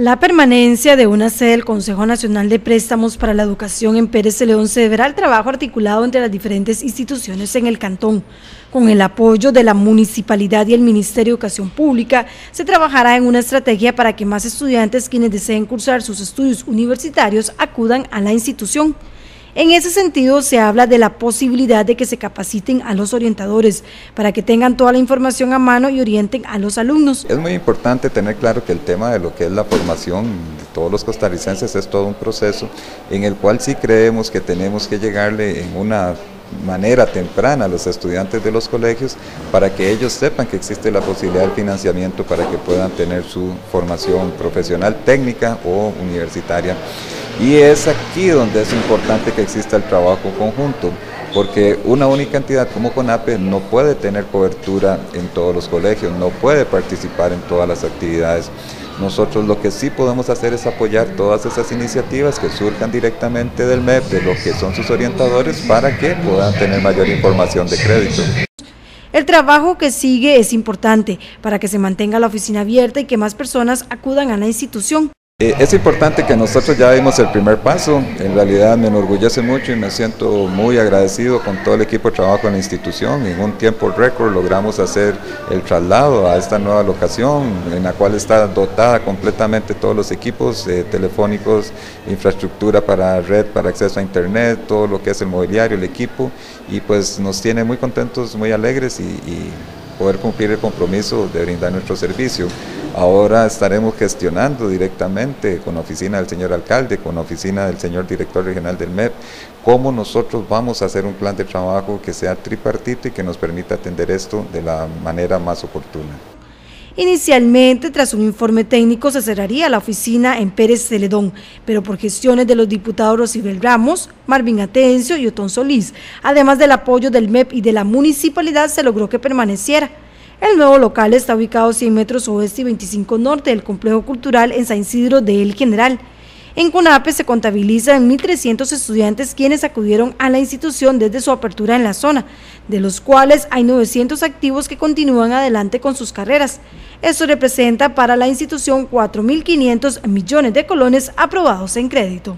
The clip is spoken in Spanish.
La permanencia de una sede del Consejo Nacional de Préstamos para la Educación en Pérez de León se deberá al trabajo articulado entre las diferentes instituciones en el cantón. Con el apoyo de la municipalidad y el Ministerio de Educación Pública, se trabajará en una estrategia para que más estudiantes quienes deseen cursar sus estudios universitarios acudan a la institución. En ese sentido, se habla de la posibilidad de que se capaciten a los orientadores para que tengan toda la información a mano y orienten a los alumnos. Es muy importante tener claro que el tema de lo que es la formación de todos los costarricenses es todo un proceso en el cual sí creemos que tenemos que llegarle en una manera temprana a los estudiantes de los colegios para que ellos sepan que existe la posibilidad de financiamiento para que puedan tener su formación profesional, técnica o universitaria. Y es aquí donde es importante que exista el trabajo conjunto, porque una única entidad como CONAPE no puede tener cobertura en todos los colegios, no puede participar en todas las actividades. Nosotros lo que sí podemos hacer es apoyar todas esas iniciativas que surjan directamente del MEP, de lo que son sus orientadores, para que puedan tener mayor información de crédito. El trabajo que sigue es importante para que se mantenga la oficina abierta y que más personas acudan a la institución. Eh, es importante que nosotros ya dimos el primer paso, en realidad me enorgullece mucho y me siento muy agradecido con todo el equipo de trabajo en la institución. En un tiempo récord logramos hacer el traslado a esta nueva locación en la cual está dotada completamente todos los equipos eh, telefónicos, infraestructura para red, para acceso a internet, todo lo que es el mobiliario, el equipo y pues nos tiene muy contentos, muy alegres y, y poder cumplir el compromiso de brindar nuestro servicio. Ahora estaremos gestionando directamente con la oficina del señor alcalde, con la oficina del señor director regional del MEP, cómo nosotros vamos a hacer un plan de trabajo que sea tripartito y que nos permita atender esto de la manera más oportuna. Inicialmente, tras un informe técnico, se cerraría la oficina en Pérez Celedón, pero por gestiones de los diputados Rosibel Ramos, Marvin Atencio y Otón Solís, además del apoyo del MEP y de la municipalidad, se logró que permaneciera. El nuevo local está ubicado 100 metros oeste y 25 norte del complejo cultural en San Isidro de El General. En CONAPE se contabilizan 1.300 estudiantes quienes acudieron a la institución desde su apertura en la zona, de los cuales hay 900 activos que continúan adelante con sus carreras. Esto representa para la institución 4.500 millones de colones aprobados en crédito.